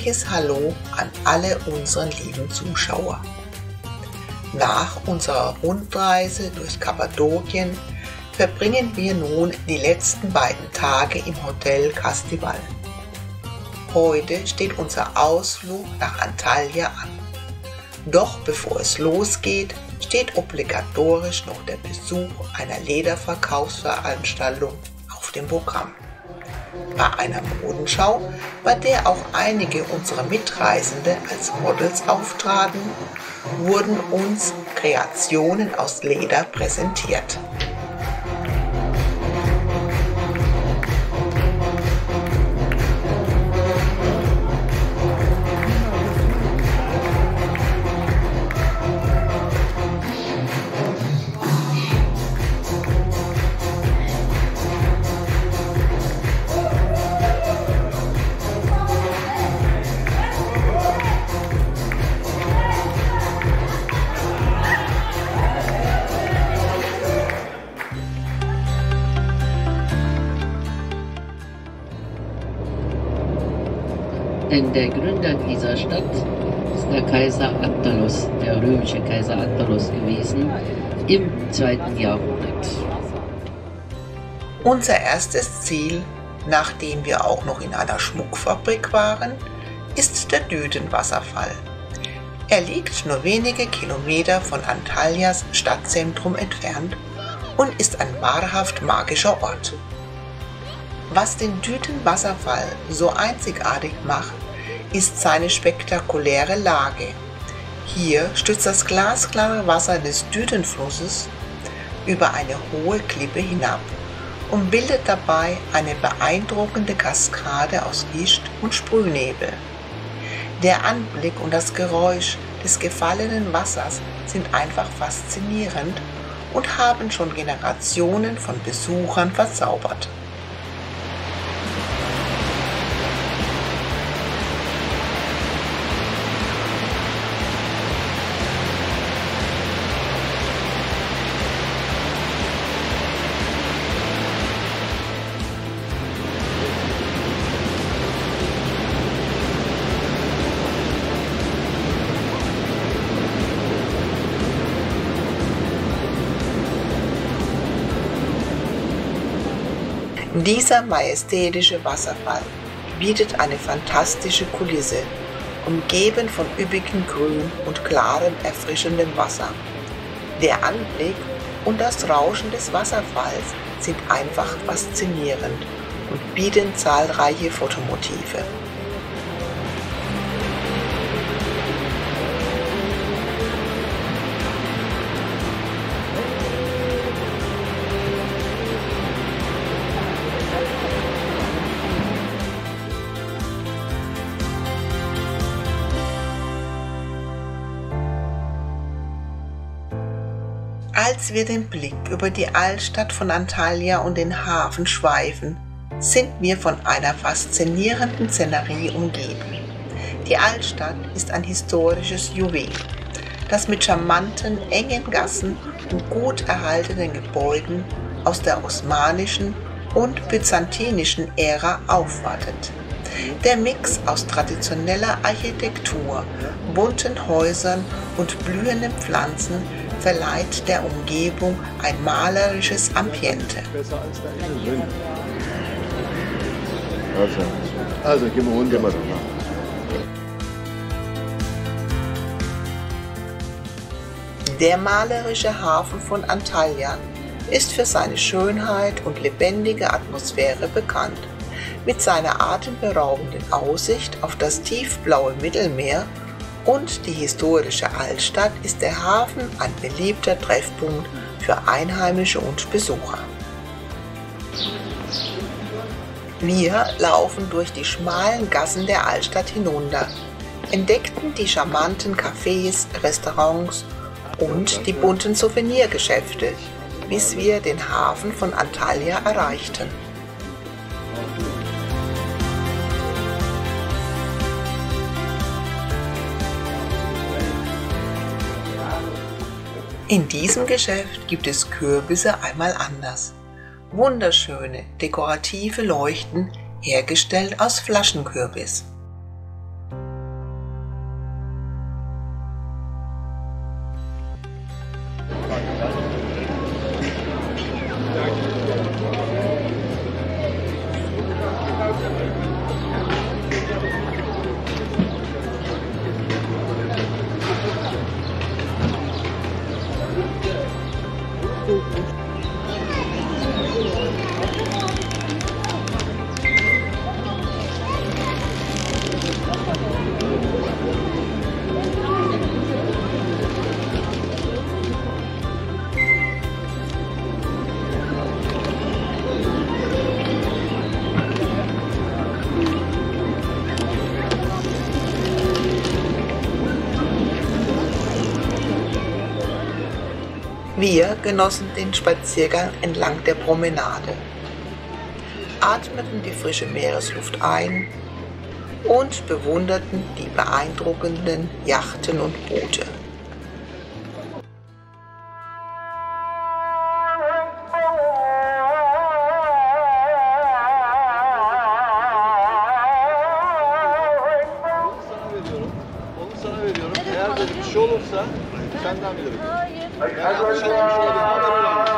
herzliches Hallo an alle unseren lieben Zuschauer. Nach unserer Rundreise durch Kappadokien verbringen wir nun die letzten beiden Tage im Hotel Castival. Heute steht unser Ausflug nach Antalya an. Doch bevor es losgeht, steht obligatorisch noch der Besuch einer Lederverkaufsveranstaltung auf dem Programm. Bei einer Modenschau, bei der auch einige unserer Mitreisende als Models auftraten, wurden uns Kreationen aus Leder präsentiert. Denn der Gründer dieser Stadt ist der Kaiser Abdalos, der römische Kaiser Abdalos gewesen im zweiten Jahrhundert. Unser erstes Ziel, nachdem wir auch noch in einer Schmuckfabrik waren, ist der Düdenwasserfall. Er liegt nur wenige Kilometer von Antalyas Stadtzentrum entfernt und ist ein wahrhaft magischer Ort. Was den Düdenwasserfall so einzigartig macht, ist seine spektakuläre Lage. Hier stützt das glasklare Wasser des Düdenflusses über eine hohe Klippe hinab und bildet dabei eine beeindruckende Kaskade aus Gischt und Sprühnebel. Der Anblick und das Geräusch des gefallenen Wassers sind einfach faszinierend und haben schon Generationen von Besuchern verzaubert. Dieser majestätische Wasserfall bietet eine fantastische Kulisse, umgeben von üppigem Grün und klarem, erfrischendem Wasser. Der Anblick und das Rauschen des Wasserfalls sind einfach faszinierend und bieten zahlreiche Fotomotive. Als wir den Blick über die Altstadt von Antalya und den Hafen schweifen, sind wir von einer faszinierenden Szenerie umgeben. Die Altstadt ist ein historisches Juwel, das mit charmanten, engen Gassen und gut erhaltenen Gebäuden aus der osmanischen und byzantinischen Ära aufwartet. Der Mix aus traditioneller Architektur, bunten Häusern und blühenden Pflanzen verleiht der Umgebung ein malerisches Ambiente. Also, also gehen wir runter Der malerische Hafen von Antalya ist für seine Schönheit und lebendige Atmosphäre bekannt. Mit seiner atemberaubenden Aussicht auf das tiefblaue Mittelmeer und die historische Altstadt ist der Hafen ein beliebter Treffpunkt für Einheimische und Besucher. Wir laufen durch die schmalen Gassen der Altstadt hinunter, entdeckten die charmanten Cafés, Restaurants und die bunten Souvenirgeschäfte, bis wir den Hafen von Antalya erreichten. In diesem Geschäft gibt es Kürbisse einmal anders. Wunderschöne, dekorative Leuchten, hergestellt aus Flaschenkürbis. Wir genossen den Spaziergang entlang der Promenade, atmeten die frische Meeresluft ein und bewunderten die beeindruckenden Yachten und Boote. senden bilirim. Hayır. Ben yanlış anlamış olabilirim أشهد أن لا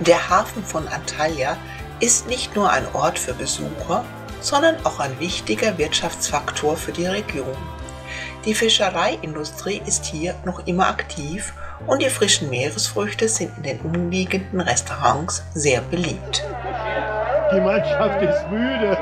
Der Hafen von Antalya ist nicht nur ein Ort für Besucher, sondern auch ein wichtiger Wirtschaftsfaktor für die Region. Die Fischereiindustrie ist hier noch immer aktiv und die frischen Meeresfrüchte sind in den umliegenden Restaurants sehr beliebt. Die Mannschaft ist müde.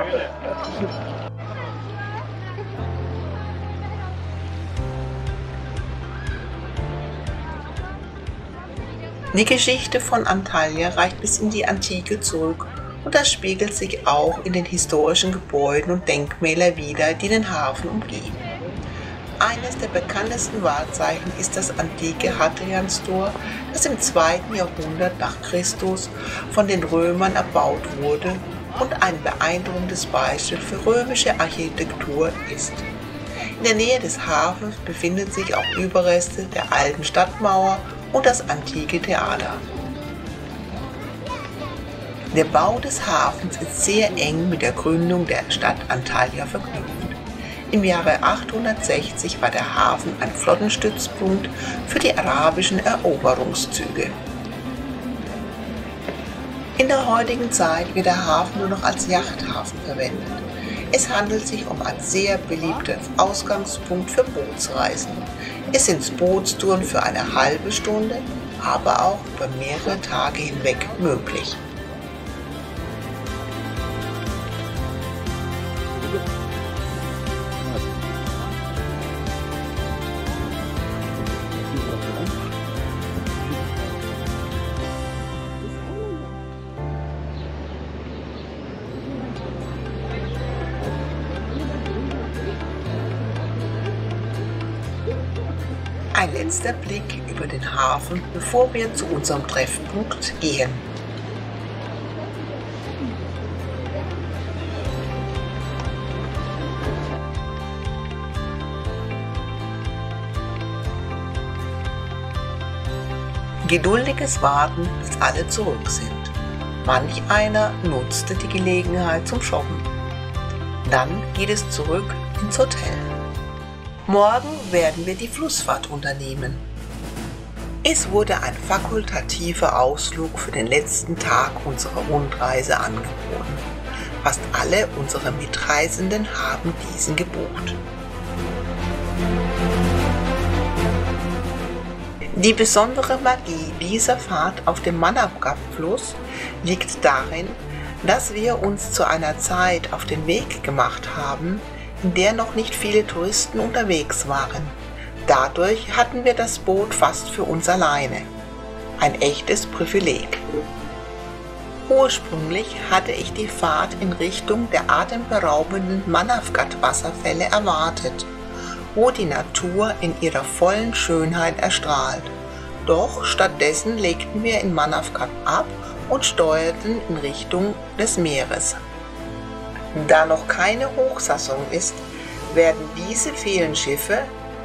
Die Geschichte von Antalya reicht bis in die Antike zurück und das spiegelt sich auch in den historischen Gebäuden und Denkmälern wider, die den Hafen umgeben. Eines der bekanntesten Wahrzeichen ist das antike Hadrianstor, das im 2. Jahrhundert nach Christus von den Römern erbaut wurde und ein beeindruckendes Beispiel für römische Architektur ist. In der Nähe des Hafens befinden sich auch Überreste der alten Stadtmauer und das antike Theater. Der Bau des Hafens ist sehr eng mit der Gründung der Stadt Antalya verknüpft. Im Jahre 860 war der Hafen ein Flottenstützpunkt für die arabischen Eroberungszüge. In der heutigen Zeit wird der Hafen nur noch als Yachthafen verwendet. Es handelt sich um einen sehr beliebten Ausgangspunkt für Bootsreisen. Es sind Bootstouren für eine halbe Stunde, aber auch über mehrere Tage hinweg möglich. Letzter Blick über den Hafen, bevor wir zu unserem Treffpunkt gehen. Geduldiges Warten, bis alle zurück sind. Manch einer nutzte die Gelegenheit zum Shoppen. Dann geht es zurück ins Hotel. Morgen werden wir die Flussfahrt unternehmen. Es wurde ein fakultativer Ausflug für den letzten Tag unserer Rundreise angeboten. Fast alle unsere Mitreisenden haben diesen gebucht. Die besondere Magie dieser Fahrt auf dem Manavgat-Fluss liegt darin, dass wir uns zu einer Zeit auf den Weg gemacht haben, in der noch nicht viele Touristen unterwegs waren. Dadurch hatten wir das Boot fast für uns alleine. Ein echtes Privileg. Ursprünglich hatte ich die Fahrt in Richtung der atemberaubenden Manavgat-Wasserfälle erwartet, wo die Natur in ihrer vollen Schönheit erstrahlt. Doch stattdessen legten wir in Manavgat ab und steuerten in Richtung des Meeres. Da noch keine Hochsaison ist, werden diese vielen Schiffe,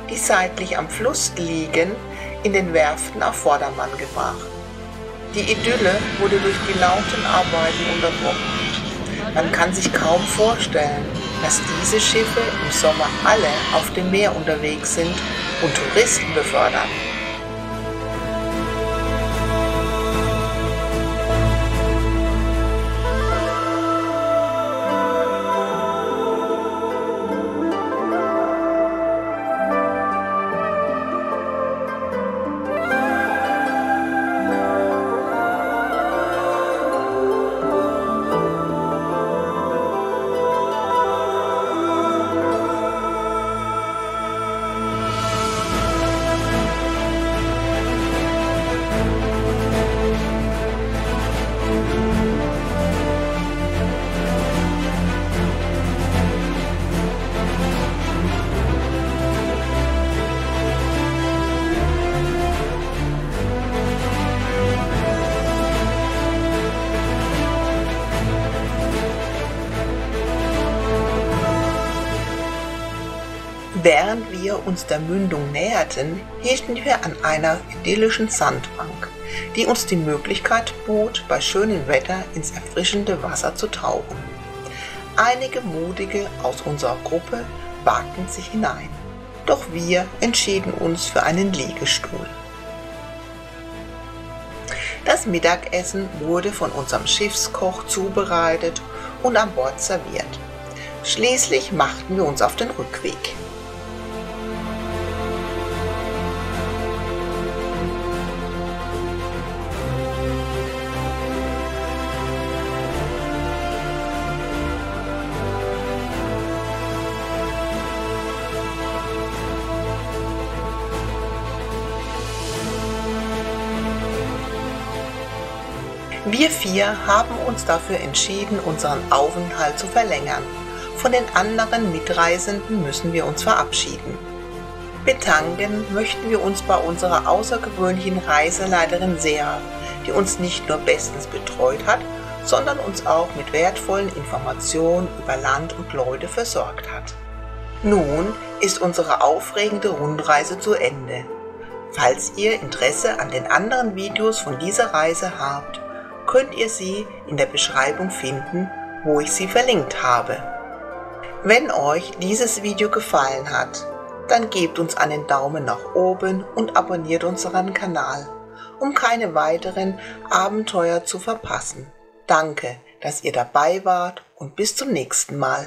die seitlich am Fluss liegen, in den Werften auf Vordermann gebracht. Die Idylle wurde durch die lauten Arbeiten unterbrochen. Man kann sich kaum vorstellen, dass diese Schiffe im Sommer alle auf dem Meer unterwegs sind und Touristen befördern. Während wir uns der Mündung näherten, hielten wir an einer idyllischen Sandbank, die uns die Möglichkeit bot, bei schönem Wetter ins erfrischende Wasser zu tauchen. Einige Mutige aus unserer Gruppe wagten sich hinein, doch wir entschieden uns für einen Liegestuhl. Das Mittagessen wurde von unserem Schiffskoch zubereitet und an Bord serviert. Schließlich machten wir uns auf den Rückweg. Wir vier haben uns dafür entschieden, unseren Aufenthalt zu verlängern. Von den anderen Mitreisenden müssen wir uns verabschieden. Bedanken möchten wir uns bei unserer außergewöhnlichen Reiseleiterin Sea, die uns nicht nur bestens betreut hat, sondern uns auch mit wertvollen Informationen über Land und Leute versorgt hat. Nun ist unsere aufregende Rundreise zu Ende. Falls ihr Interesse an den anderen Videos von dieser Reise habt, könnt ihr sie in der Beschreibung finden, wo ich sie verlinkt habe. Wenn euch dieses Video gefallen hat, dann gebt uns einen Daumen nach oben und abonniert unseren Kanal, um keine weiteren Abenteuer zu verpassen. Danke, dass ihr dabei wart und bis zum nächsten Mal.